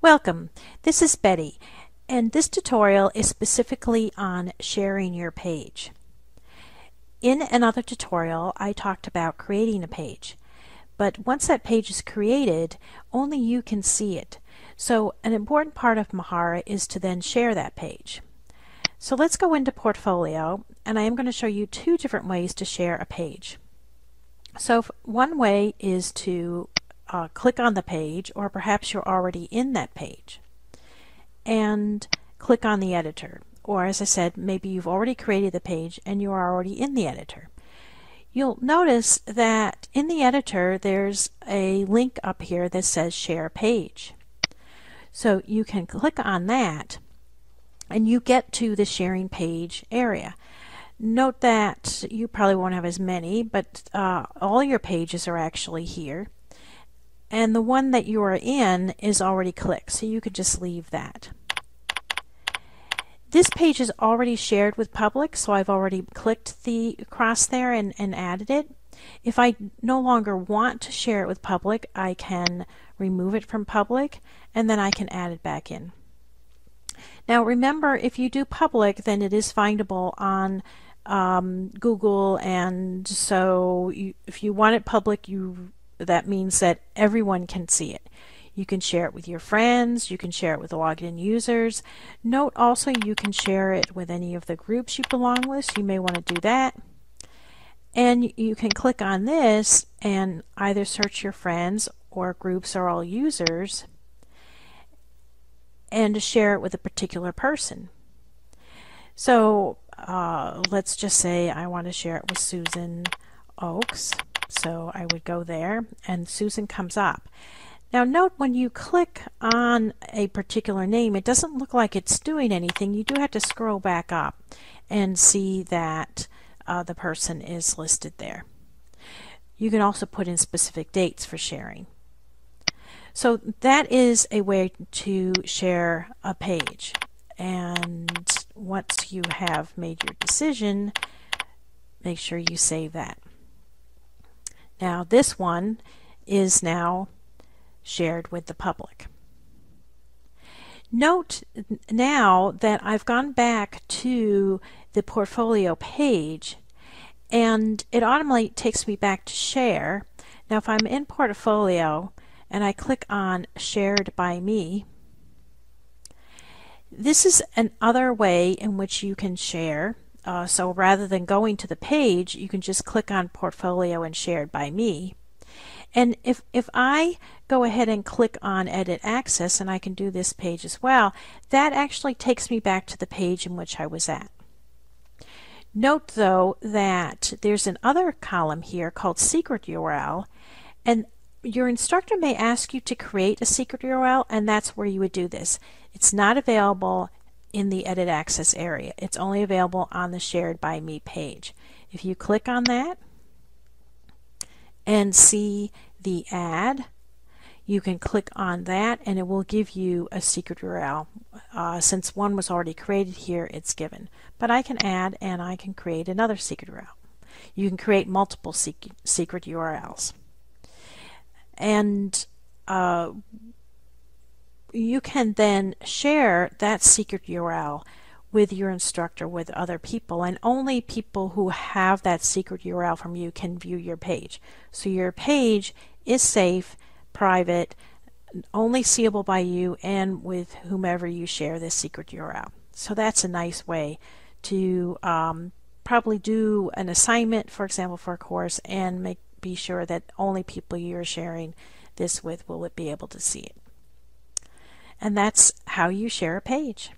Welcome, this is Betty, and this tutorial is specifically on sharing your page. In another tutorial, I talked about creating a page, but once that page is created, only you can see it. So an important part of Mahara is to then share that page. So let's go into Portfolio, and I am going to show you two different ways to share a page. So one way is to uh, click on the page, or perhaps you're already in that page, and click on the editor. Or as I said, maybe you've already created the page and you are already in the editor. You'll notice that in the editor there's a link up here that says share page. So you can click on that and you get to the sharing page area. Note that you probably won't have as many, but uh, all your pages are actually here and the one that you are in is already clicked, so you could just leave that. This page is already shared with public, so I've already clicked the cross there and, and added it. If I no longer want to share it with public, I can remove it from public, and then I can add it back in. Now remember, if you do public, then it is findable on um, Google, and so you, if you want it public, you that means that everyone can see it. You can share it with your friends, you can share it with logged in users. Note also you can share it with any of the groups you belong with, so you may want to do that. And you can click on this and either search your friends or groups or all users and share it with a particular person. So uh, let's just say I want to share it with Susan Oakes. So I would go there and Susan comes up. Now note when you click on a particular name, it doesn't look like it's doing anything. You do have to scroll back up and see that uh, the person is listed there. You can also put in specific dates for sharing. So that is a way to share a page. And once you have made your decision, make sure you save that. Now this one is now shared with the public. Note now that I've gone back to the portfolio page and it automatically takes me back to share. Now if I'm in portfolio and I click on shared by me, this is another way in which you can share uh, so rather than going to the page, you can just click on Portfolio and Shared by Me. And if, if I go ahead and click on Edit Access, and I can do this page as well, that actually takes me back to the page in which I was at. Note though that there's another column here called Secret URL, and your instructor may ask you to create a secret URL, and that's where you would do this. It's not available in the edit access area. It's only available on the shared by me page. If you click on that and see the ad, you can click on that and it will give you a secret URL. Uh, since one was already created here, it's given. But I can add and I can create another secret URL. You can create multiple secret URLs. And uh, you can then share that secret URL with your instructor with other people and only people who have that secret URL from you can view your page. So your page is safe, private, only seeable by you and with whomever you share this secret URL. So that's a nice way to um, probably do an assignment, for example, for a course and make be sure that only people you're sharing this with will be able to see it. And that's how you share a page.